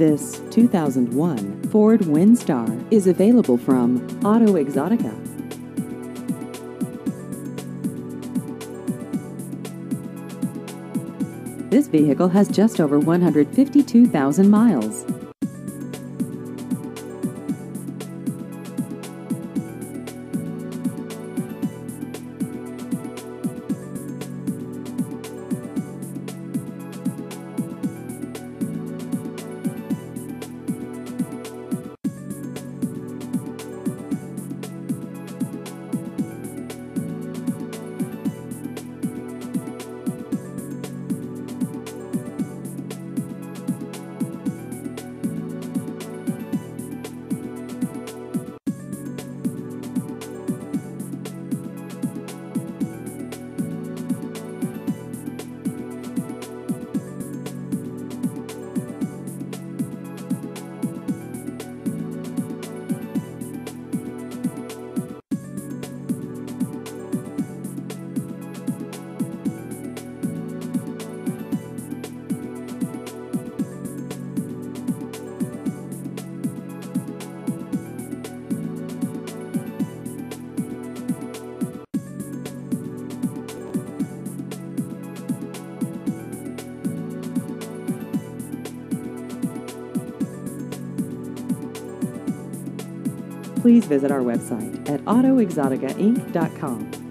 This 2001 Ford Windstar is available from Auto Exotica. This vehicle has just over 152,000 miles. Please visit our website at AutoExoticaInc.com.